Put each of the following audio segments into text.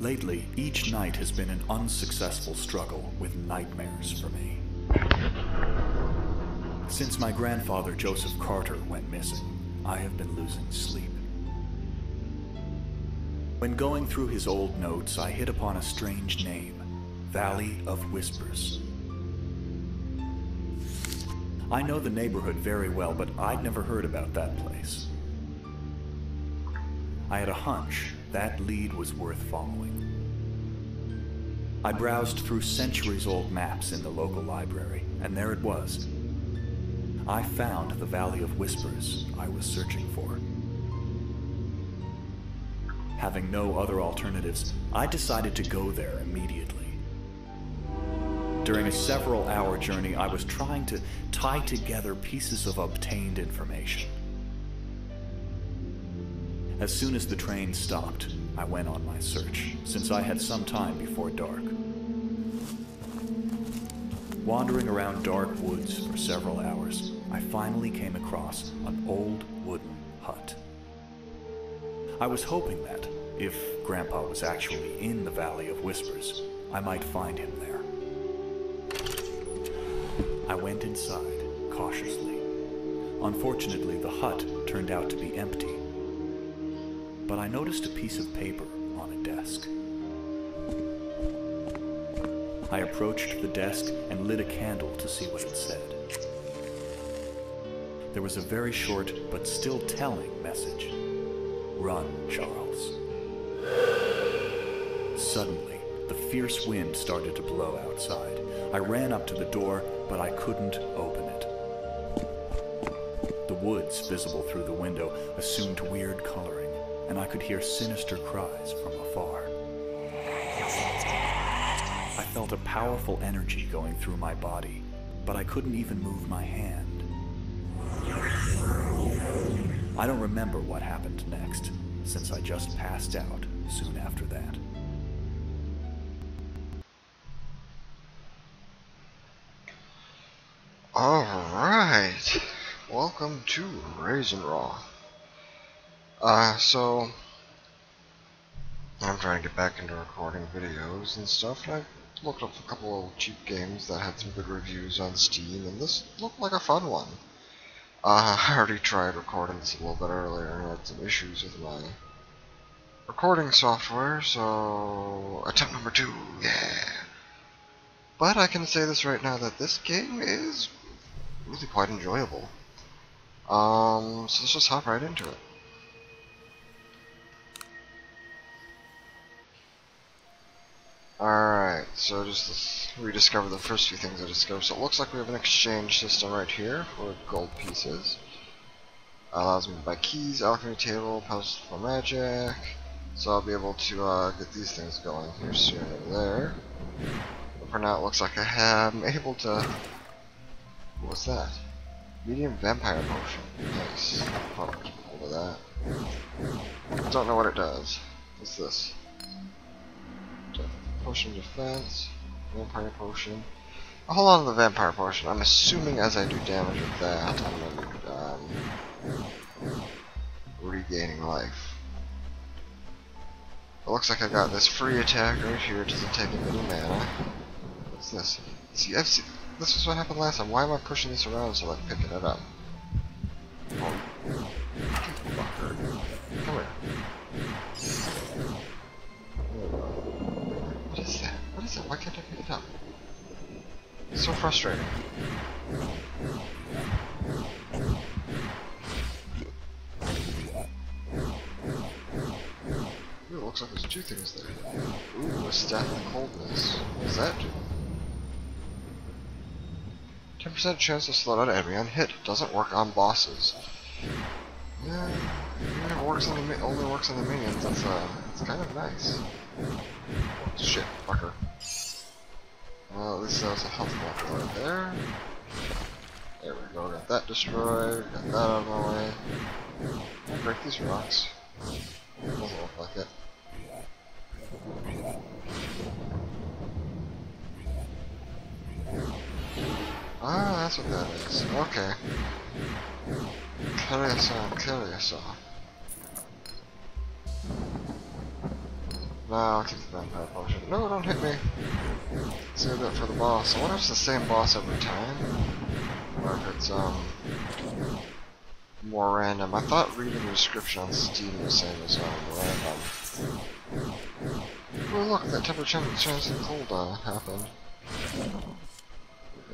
Lately, each night has been an unsuccessful struggle with nightmares for me. Since my grandfather Joseph Carter went missing, I have been losing sleep. When going through his old notes, I hit upon a strange name Valley of Whispers. I know the neighborhood very well, but I'd never heard about that place. I had a hunch that lead was worth following. I browsed through centuries old maps in the local library, and there it was. I found the Valley of Whispers I was searching for. Having no other alternatives, I decided to go there immediately. During a several hour journey, I was trying to tie together pieces of obtained information. As soon as the train stopped, I went on my search, since I had some time before dark. Wandering around dark woods for several hours, I finally came across an old wooden hut. I was hoping that, if Grandpa was actually in the Valley of Whispers, I might find him there. I went inside, cautiously. Unfortunately, the hut turned out to be empty. But I noticed a piece of paper on a desk. I approached the desk and lit a candle to see what it said. There was a very short but still telling message. Run, Charles. Suddenly, the fierce wind started to blow outside. I ran up to the door, but I couldn't open it. The woods visible through the window assumed weird coloring, and I could hear sinister cries from afar. I felt a powerful energy going through my body, but I couldn't even move my hand. I don't remember what happened next, since I just passed out soon after that. Alright, welcome to Razenroth. Uh, so, I'm trying to get back into recording videos and stuff, and I looked up a couple of cheap games that had some good reviews on Steam, and this looked like a fun one. Uh, I already tried recording this a little bit earlier, and I had some issues with my recording software, so attempt number two, yeah. But I can say this right now that this game is really quite enjoyable. Um, so let's just hop right into it. Alright, so just rediscover the first few things I discovered. So it looks like we have an exchange system right here for gold pieces. Allows me to buy keys, alchemy table, for magic. So I'll be able to uh, get these things going here soon over there. But for now it looks like I am able to... What's that? Medium vampire potion. Nice. Probably of that. Don't know what it does. What's this? Potion defense, vampire potion. I'll hold on to the vampire potion. I'm assuming as I do damage with that, I'm going to um, regaining life. It looks like I got this free attack right here. It doesn't take any mana. What's this? See, I've seen, this is what happened last time. Why am I pushing this around so I'm picking it up? Oh. Is is that? Why can't I pick it up? It's so frustrating. Ooh, it looks like there's two things there. Ooh, a staff of coldness. What does that do? 10% chance to slow down enemy on hit. Doesn't work on bosses. Yeah, even it works on the only works on the minions, that's uh, it's kind of nice. Shit, fucker. Well, at least there's a block right there. There we go, got that destroyed, got that out of my way. Break these rocks. Doesn't look like it. Ah, that's what that is. Okay. Kill yourself, kill yourself. No, I'll keep the vampire potion. No, don't hit me. Save it for the boss. I wonder if it's the same boss every time. Or if it's, um, more random. I thought reading the description on Steam was saying it was um, random. Oh look, that temperature change in cold uh, happened.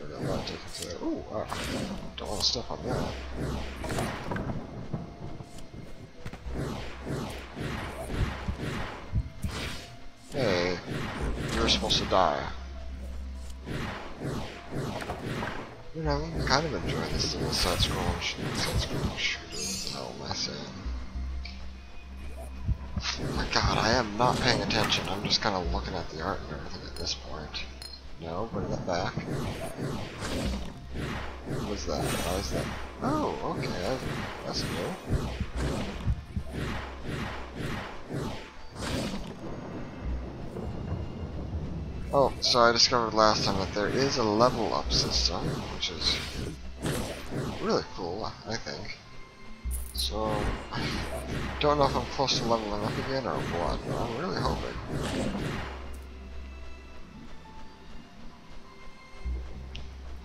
That Ooh, uh, don't want to step on that. Hey, you're supposed to die. I kind of enjoy this little side-scrolling sh side-scrolling shooter. What am I saying? Oh my god, I am not paying attention. I'm just kind of looking at the art and everything at this point. No, bring that back. What was that? Why is that? Oh, okay, that's new. Oh, so I discovered last time that there is a level up system, which is really cool, I think. So, I don't know if I'm close to leveling up again or what, but I'm really hoping.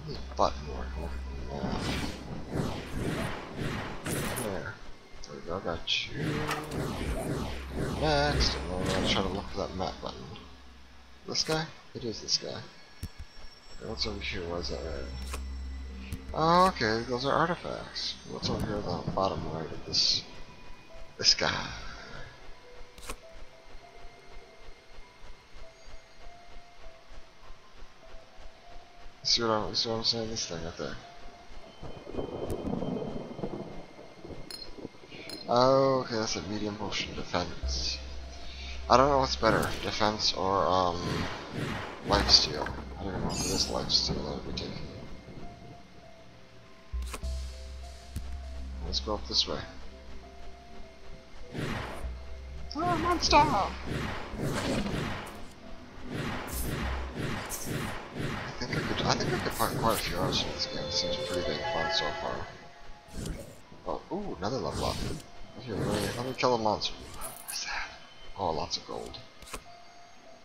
This button working? Yeah. There. There we go, got you. Next, and then I'm gonna try to look for that map button. This guy? It is this guy. What's over here? Why is that? Oh, okay, those are artifacts. What's over here at the bottom right of this this guy? See what I'm see what I'm saying? This thing right there. Oh, okay, that's a medium potion defense. I don't know what's better, defense or um lifesteal. I don't know if it is lifesteal that be taking. Let's go up this way. Oh, monster! I think I could. I think I could find quite a few hours in this game. It seems pretty dang fun so far. Oh, ooh, another level up. Here, let me kill a monster. Oh, lots of gold.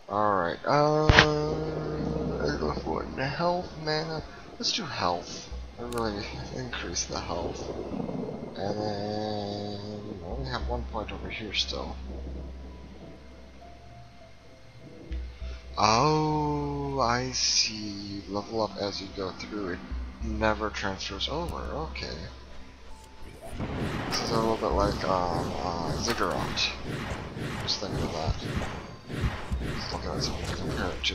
Alright, uh, what? Health, mana. Let's do health. I really increase the health. And then we only have one point over here still. Oh, I see. Level up as you go through. It never transfers over. Okay. This is a little bit like um, uh, Ziggurat. Just thinking of that. Just looking at something to compare it to.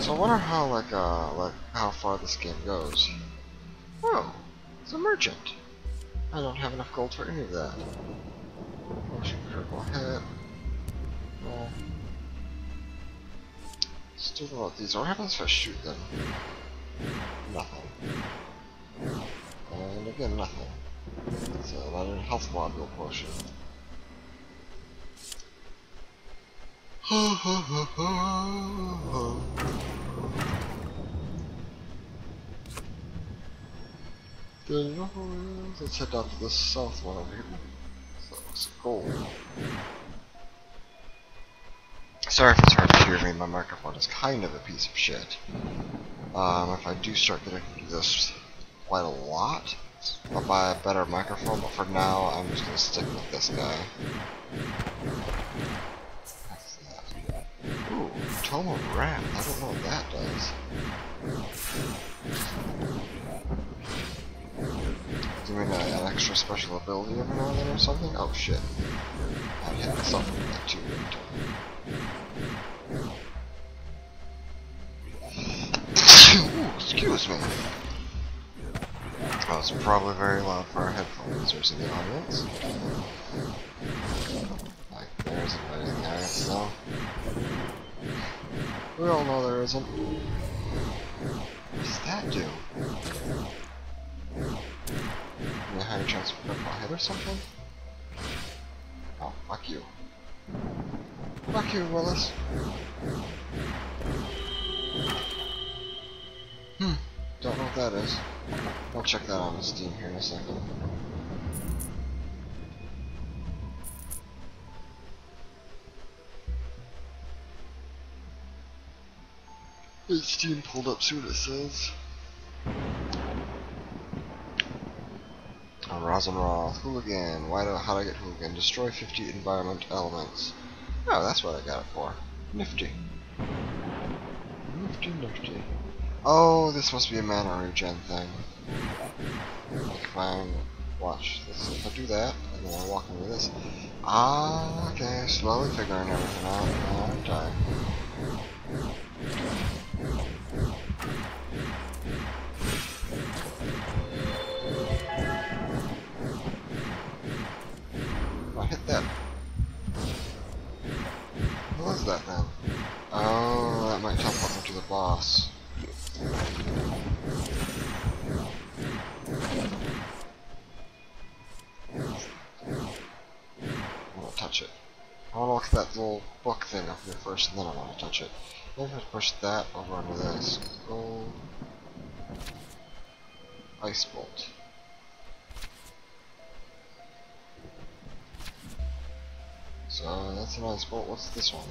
So I wonder how like uh like how far this game goes. Oh, it's a merchant. I don't have enough gold for any of that. Motion critical hit. No. Still know what these are. What happens if I shoot them? Nothing. And again, nothing. So another health module potion. Let's head down to the south one over here. So that looks gold. Sorry if it's hard to hear me, my microphone is kind of a piece of shit. Um, if I do start getting this quite a lot, I'll buy a better microphone, but for now, I'm just gonna stick with this guy. Ooh, Tome of Wrath. I don't know what that does. Do you mean an extra special ability every now and then or something? Oh shit. I had something like that too. Excuse me. That probably very loud for our headphones. users in the audience. Like, there isn't anything there, so... We all know there isn't. What does that do? Higher chance of critical hit or something? Oh, fuck you. Fuck you, Willis. That is. I'll check that on Steam here in a second. Steam pulled up, see what it says. Uh, on Razenroth, Hooligan. Why do how do I get Hooligan? Destroy 50 environment elements. Oh, that's what I got it for. Nifty. Nifty, nifty. Oh, this must be a mana regen thing. I watch this, if I do that, and then I walk into this. Ah, okay, slowly figuring everything out. Time. I book thing up here first, and then I want to touch it. Maybe I push that over onto this. Gold. Ice bolt. So that's an ice bolt. What's this one?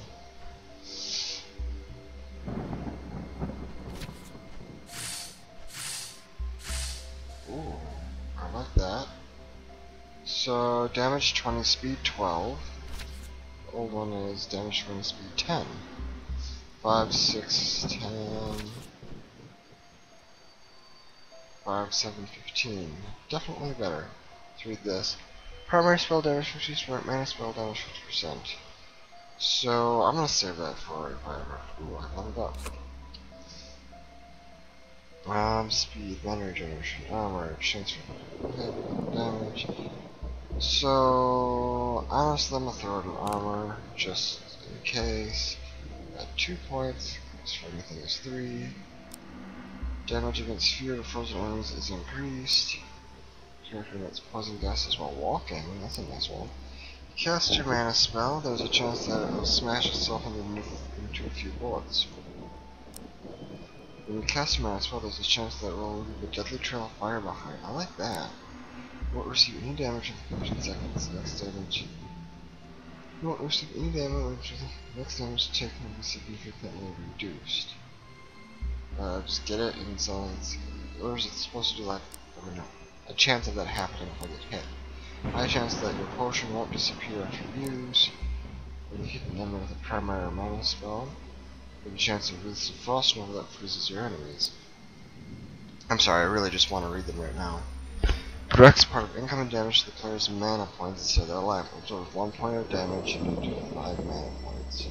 Ooh, I like that. So damage 20, speed 12. Old one is damage 20, speed 10. 5, 6, 10. 5, 7, 15. Definitely better. Let's read this. Primary spell damage 50%, mana spell damage 50%. So, I'm gonna save that for if I ever. Ooh, I leveled up. Um, speed, mana regeneration, armor, chance for hit, damage. So, honestly, I'm gonna throw it in armor, just in case. At 2 points, anything is 3. Damage against fear of frozen enemies is increased. Character that's poison gases while walking, that's a nice one. Cast your mana spell, there's a chance that it will smash itself into, into a few bullets. When you cast a mana spell, there's a chance that it will leave a deadly trail of fire behind. I like that. Won't receive any damage in 15 seconds. Next damage. You won't receive any damage. Next damage taken will be significantly reduced. Uh, just get it, and so it's. Or is it supposed to do like. I don't know. A chance of that happening if I get hit. High chance that your potion won't disappear after use. When you hit an enemy with a primary mana spell. With a chance of releasing frost nova that freezes your enemies. I'm sorry, I really just want to read them right now. Directs part of incoming damage to the player's mana points instead of their life. Absorb 1 point of damage and do 5 mana points.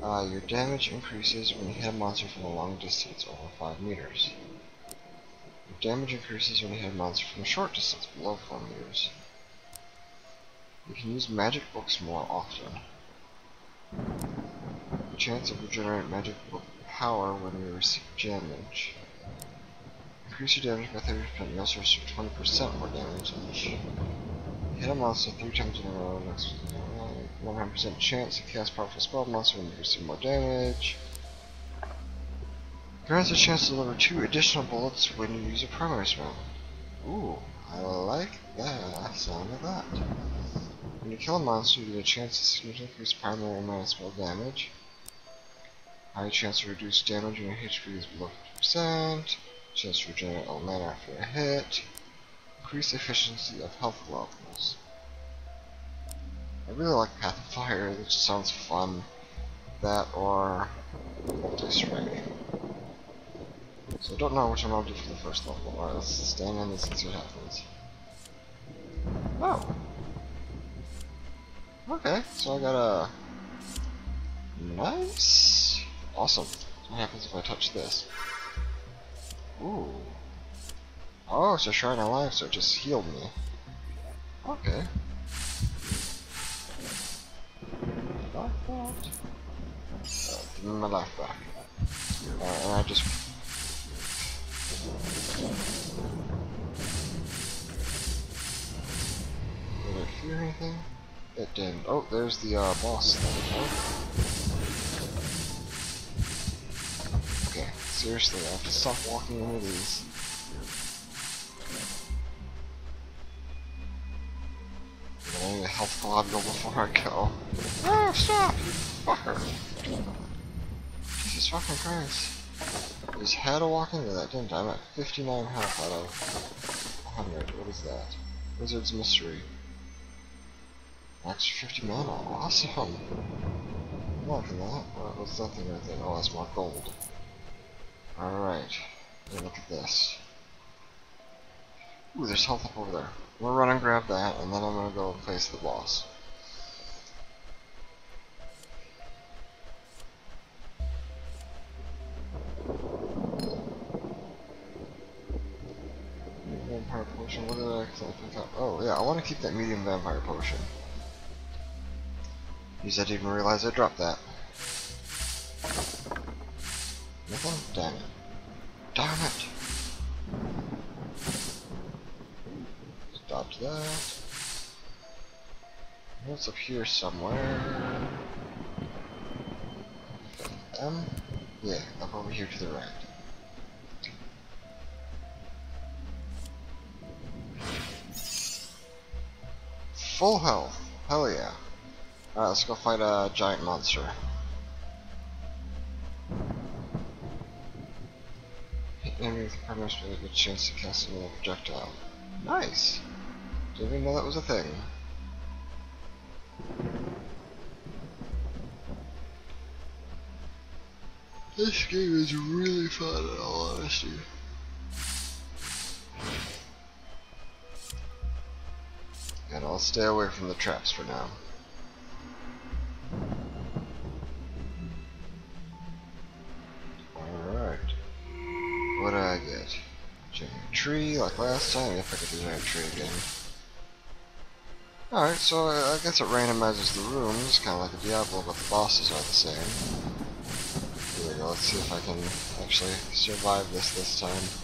Uh, your damage increases when you hit a monster from a long distance over 5 meters. Your damage increases when you hit a monster from a short distance below 4 meters. You can use magic books more often. The chance of regenerate magic book power when you receive damage. Increase your damage by 30%, you also receive 20% more damage each. Hit a monster three times in a row, next 100% chance to cast powerful spell monster and receive more damage. Grants a chance to deliver two additional bullets when you use a primary spell. Ooh, I like that sound of that. When you kill a monster, you get a chance to significantly increase primary and mana spell damage. High chance to reduce damage when your HP is below 50%. To regenerate all mana after a hit. Increase efficiency of health levels. I really like Path of Fire, it just sounds fun. That or Multi-Strike. So I don't know which one I'll do for the first level. Alright, let's stand in this and see what happens. Oh! Okay, so I got a... Nice! Awesome. What happens if I touch this? Ooh. Oh, it's a Shrine of Life, so it just healed me. Okay. Uh, give me my life back. Uh, and I just... Did I hear anything? It didn't. Oh, there's the uh, boss. Seriously, I have to stop walking into these. I need a health globule before I go. Oh, stop! Fucker! Jesus fucking Christ. I just had to walk into that, didn't I? I'm at 59 health out of 100. What is that? Wizard's Mystery. Extra 50 mana. Awesome! Liking that. What was that thing right there? Oh, that's more gold. Alright. Look at this. Ooh, there's health up over there. I'm gonna run and grab that, and then I'm gonna go face the boss. Vampire potion, what did I pick up? Oh, yeah, I want to keep that medium vampire potion. Because I didn't even realize I dropped that. Damn it. Damn it! Dodge that. What's up here somewhere? Um, yeah, up over here to the right. Full health. Hell yeah. Alright, let's go fight a giant monster. With partners with a good chance to cast a projectile. Nice! Didn't even know that was a thing. This game is really fun in all honesty. And I'll stay away from the traps for now. Tree, like last time? If I get the giant tree again. Alright, so I guess it randomizes the rooms, kind of like a Diablo, but the bosses are the same. Here we go, let's see if I can actually survive this this time.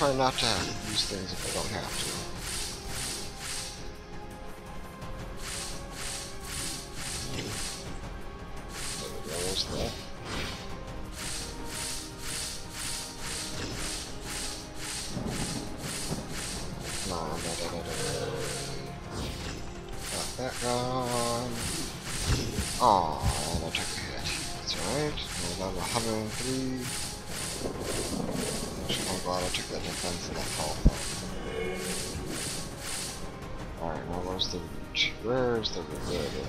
Try not to use things if I don't have to. And I took a hit. That's alright. Down to 103. Glad I took that defense and that health. Alright, now where's the root? Where's the root? There it is.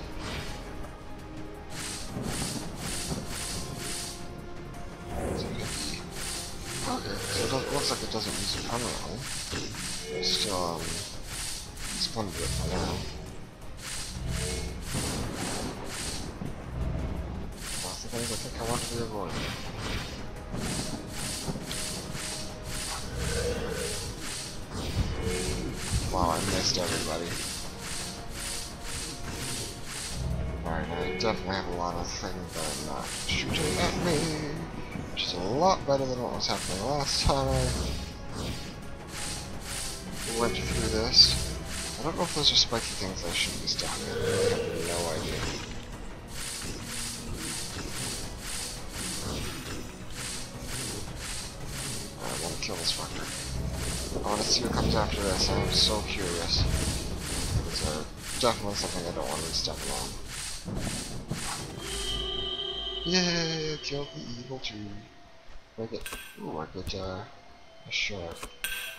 Okay, so it looks like it doesn't use it permanently. It's still, um, splendid for now. That's the things I think I want to be avoiding. Missed everybody. Alright, I definitely have a lot of things that are not shooting at me. Which is a lot better than what was happening last time I went through this. I don't know if those are spiky things I should be stocking. I have no idea. I want to kill this fucker. I want to see what comes after this. I am so curious. It's uh, definitely something I don't want to be stepping on. Yay! I killed the evil tree. I get. Ooh, I get uh, a shark.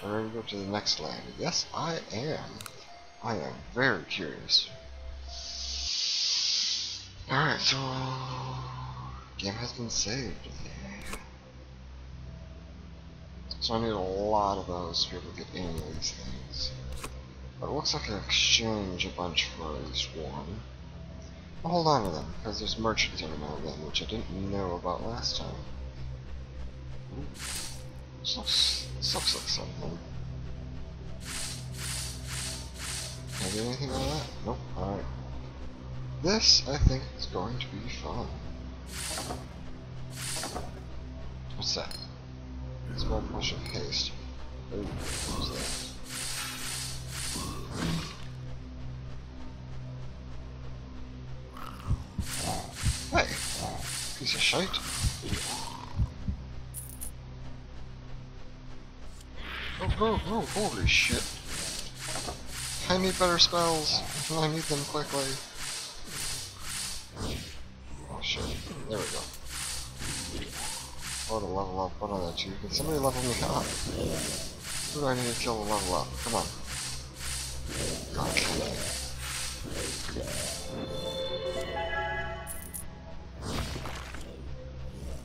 I'm ready to go to the next land. Yes, I am. I am very curious. Alright, so. Game has been saved. So I need a lot of those to be able to get any of these things. But it looks like I can exchange a bunch for at least one. I'll hold on to them, because there's merchants every now and then, which I didn't know about last time. Ooh. This looks, this looks like something. Can I get anything out of that? Nope. Alright. This, I think, is going to be fun. What's that? Was that? Hey! Piece of shite. Oh, oh, oh, holy shit. I need better spells, I need them quickly. Oh, to level up, are that two? Can somebody level me up? Who do I need to kill to level up? Come on. God,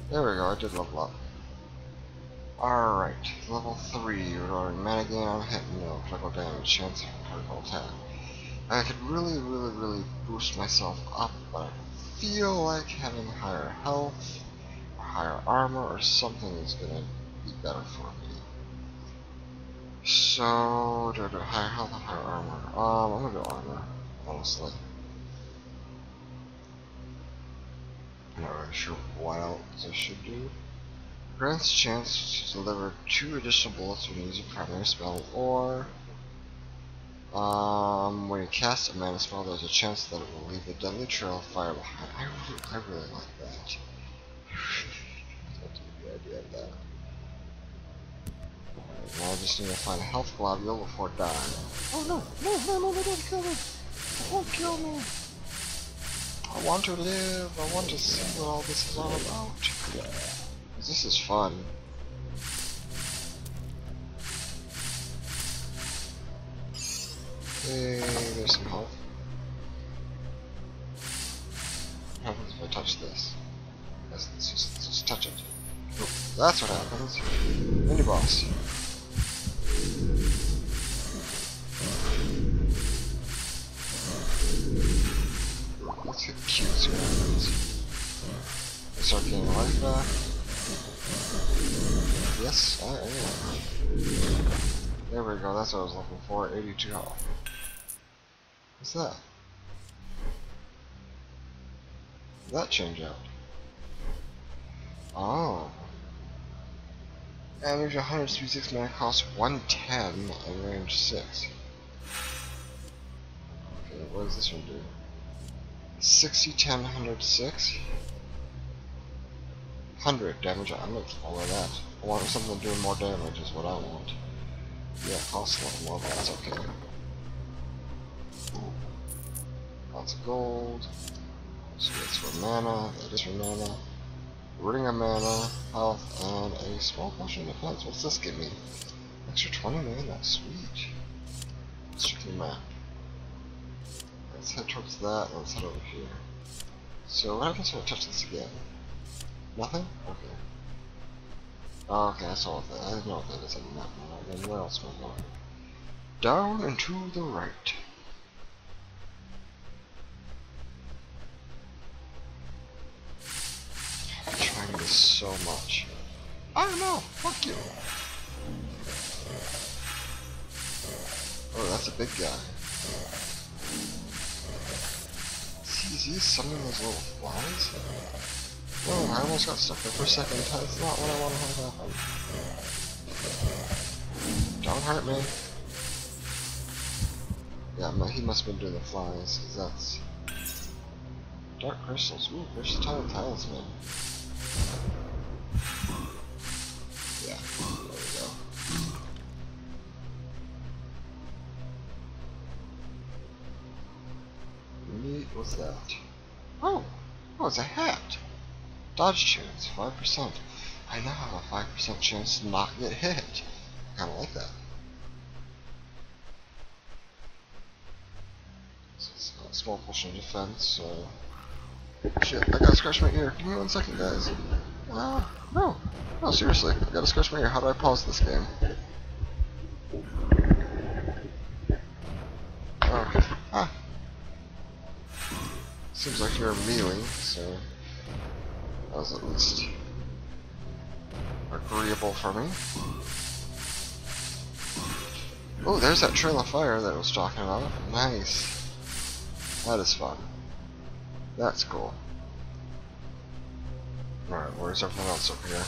There we go, I did level up. Alright, level 3, regarding mana gain on hit, no critical damage, chance of critical attack. I could really, really, really boost myself up, but I feel like having higher health, higher armor, or something is gonna be better for me. So, do I do higher health or higher armor? Um, I'm gonna go armor, honestly. I'm not really sure what else I should do. Grants chance to deliver two additional bullets when you use a primary spell, or um, when you cast a mana spell, there's a chance that it will leave a deadly trail of fire behind. I really, I really like that. That's a good idea of that. Alright, now I just need to find a health globule before dying. Oh no, no, no, no, no, don't kill me! Don't kill me! I want to live, I want to see what all this is all about. This is fun. Hey, there's some health. What happens if I touch this? Let's, let's, just, let's just touch it. That's what happens. Mini boss. Let's get cute, happens. I start getting life back. Yes, I am. There we go, that's what I was looking for, 82 health. What's that? Did that change out? Oh. Average 136 mana cost 110 and range 6. Okay, what does this one do? 60, 10, 106? 100 damage, I'm gonna follow that. I want something doing more damage is what I want. Yeah, cost level more, but that's okay. Lots of gold. So that's for mana, that is for mana. Ring of mana, health, and a small potion of defense. What's this give me? Extra 20 mana, sweet. The map. Let's head towards that, let's head over here. So what happens if I touch this again? Nothing? Okay. Oh, okay, I saw that. I didn't know if that is a map. Then where else am I going? Down and to the right. I'm so much. I don't know. Fuck you. Oh, that's a big guy. See, is he summoning those little flies? Oh, I almost got stuck there for a second. That's not what I want to have happen. Don't hurt me. Yeah, he must have been doing the flies, because that's... Dark crystals. Ooh, versatile talisman. Yeah, there we go. Oh, Neat, what's that? Oh! Oh, it's a hat! Dodge chance, 5%. I now have a 5% chance to not get hit. I kinda like that. small portion of defense, so... Shit, I gotta scratch my ear. Give me one second, guys. Uh, no. No, seriously. I gotta scratch my ear. How do I pause this game? Okay. Ah. Seems like you're melee, so was at least agreeable for me. Oh, there's that trail of fire that I was talking about. Nice. That is fun. That's cool. Alright, where's everything else up here?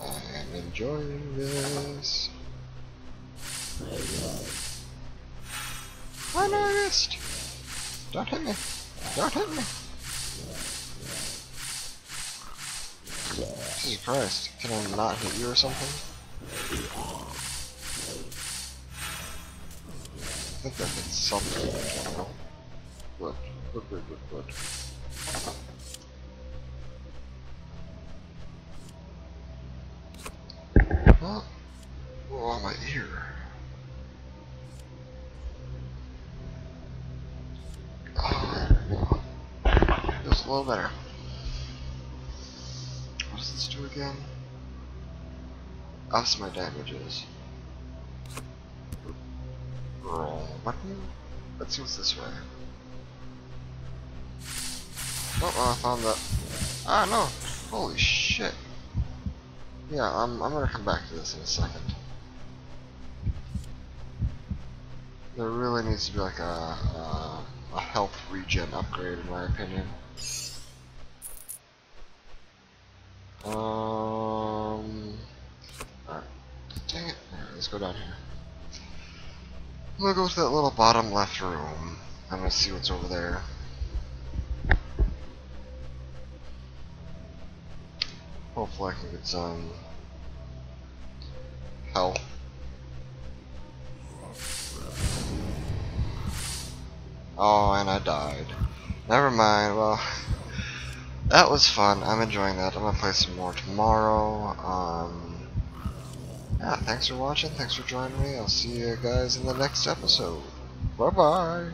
I'm enjoying this. I missed! Don't hit me! Don't hit me! Jesus Christ, can I not hit you or something? Think I hit something good, good, good, good. Well, oh, my ear. Oh, feels a little better. What does this do again? Oh, Ups my damages. Let's see what's this way. Oh, I found that. Ah, no. Holy shit. Yeah, I'm, I'm gonna come back to this in a second. There really needs to be like a, a, a health regen upgrade in my opinion. Um, alright. Dang it. Let's go down here. I'm gonna go to that little bottom left room. I'm gonna see what's over there. Hopefully I can get some health. Oh, and I died. Never mind, well, that was fun. I'm enjoying that. I'm gonna play some more tomorrow. Um, yeah, thanks for watching. Thanks for joining me. I'll see you guys in the next episode. Bye bye.